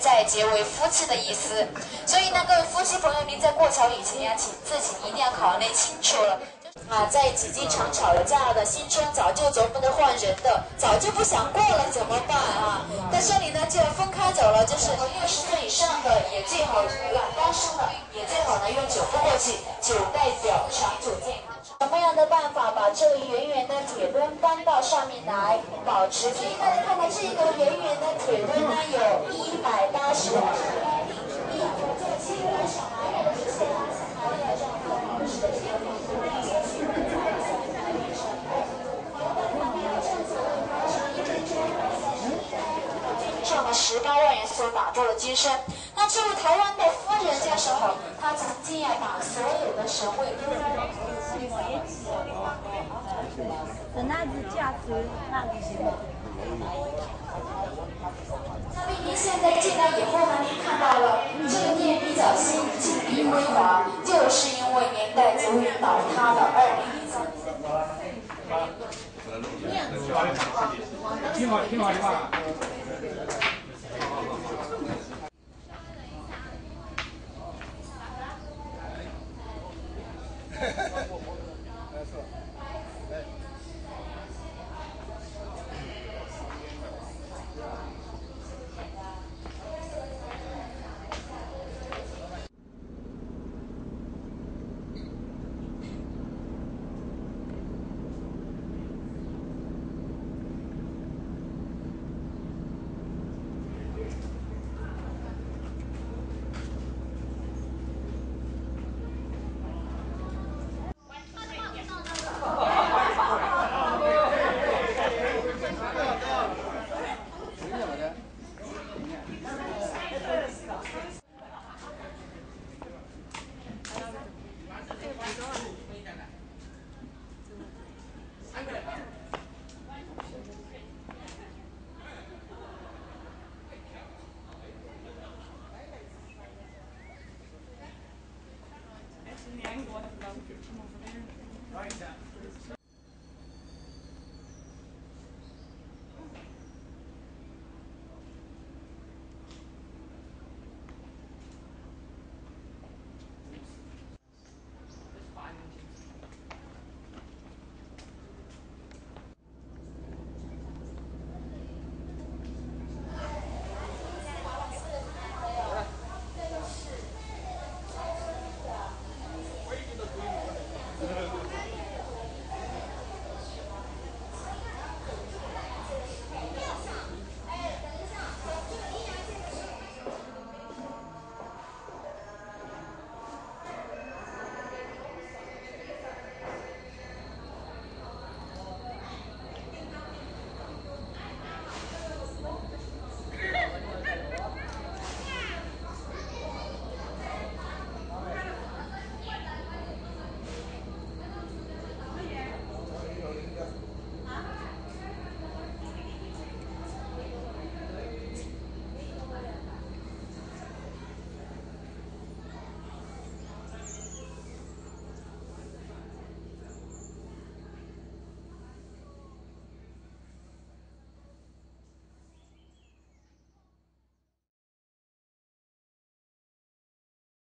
再结为夫妻的意思。所以呢，各位夫妻朋友，您在过桥以前呀，请自己一定要考虑清楚了。啊，在几经常吵了架的新春早就琢磨着换人的，早就不想过了，怎么办啊？在这里呢，就要分开走了，就是六十岁以上的也最好，单身的也最好呢用酒泼过去，酒搬到上面来，保持？所以大家看到这个圆圆的铁墩呢，有一百八十。上，了十八万元所打造的金身，那这位台湾的夫人家时候，她曾经啊把所有的神位都在等那只价值那里行。那么您现在进来以后呢，您看到了这个店比较新，金碧辉煌，就是因为年代久远倒塌了。二零一三年。挺好，挺好，挺好。Right.